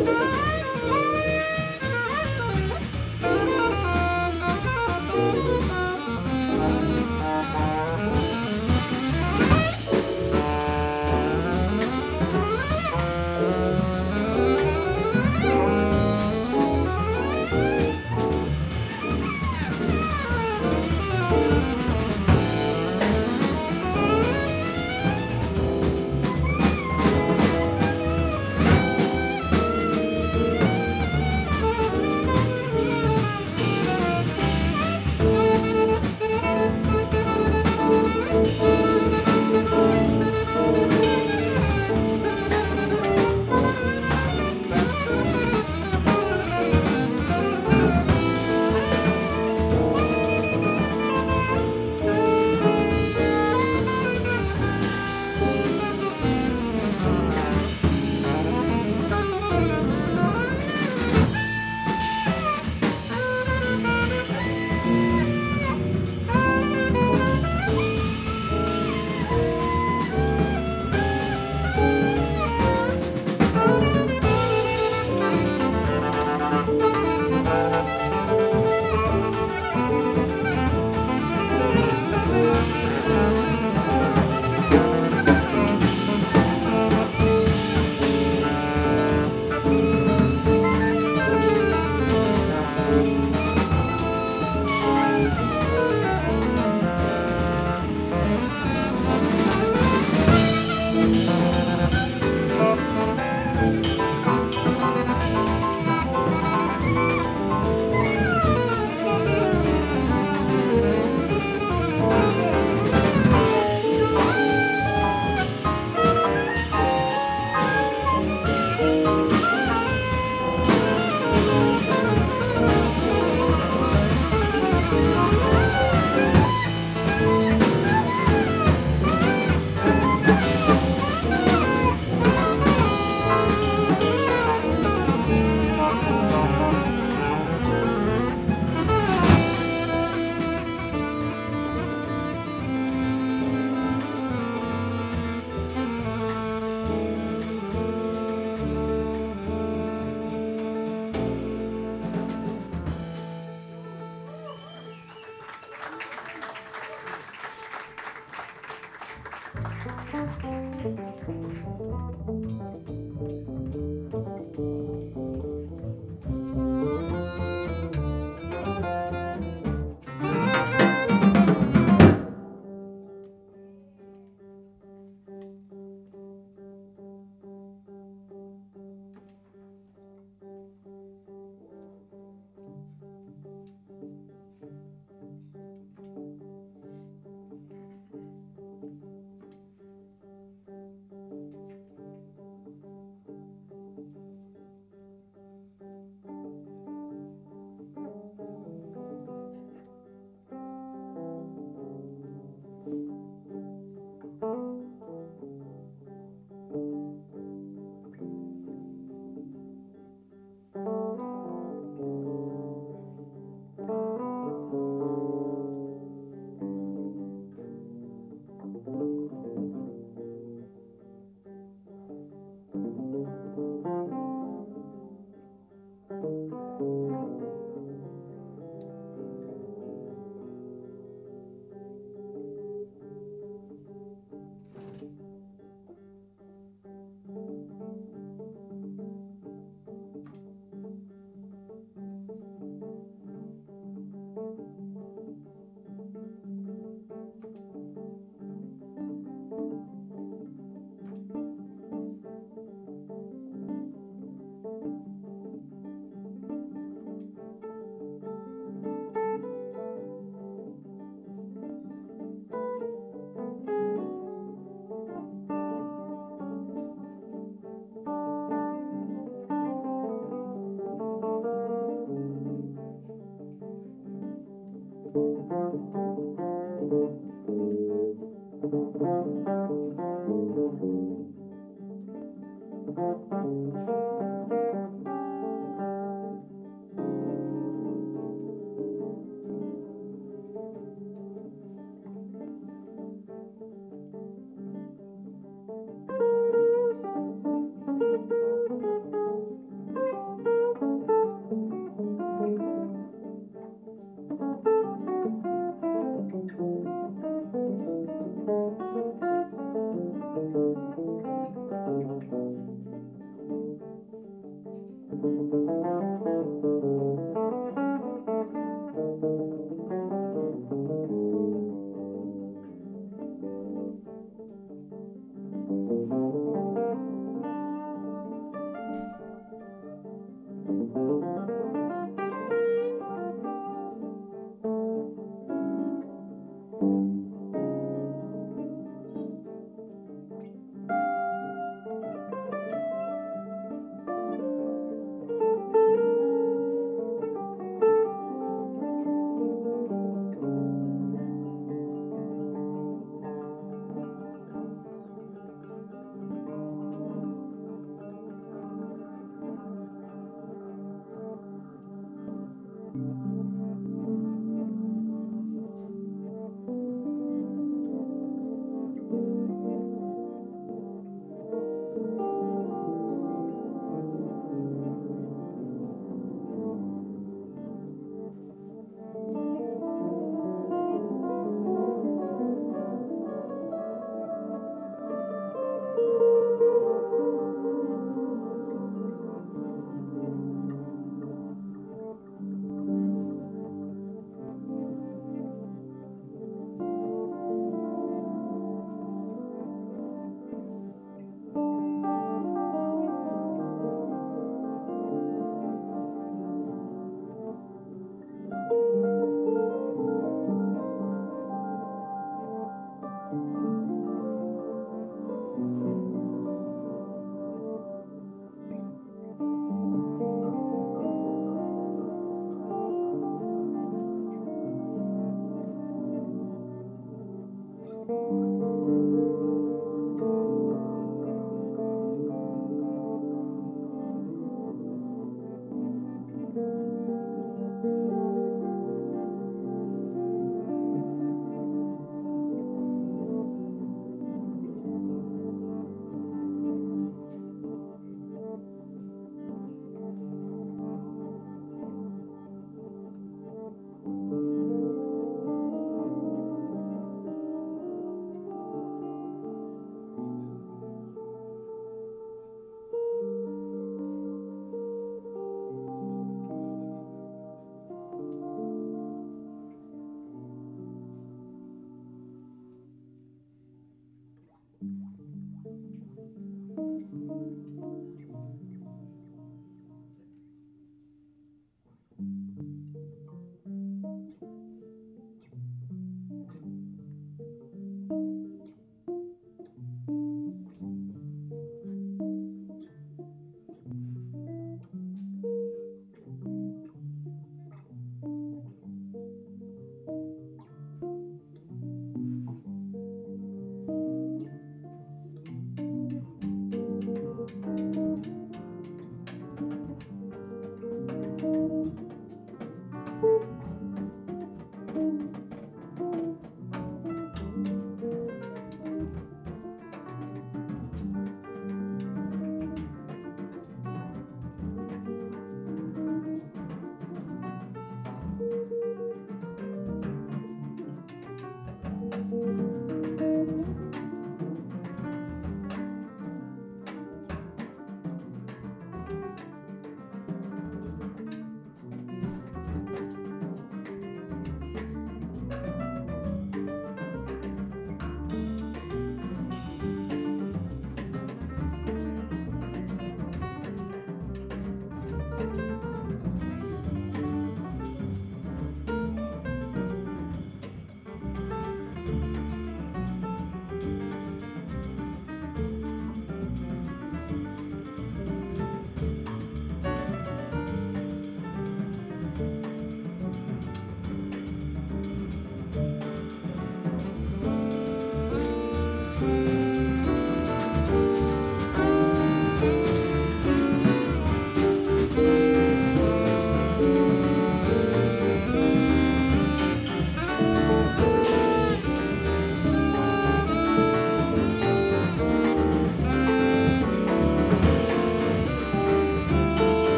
Música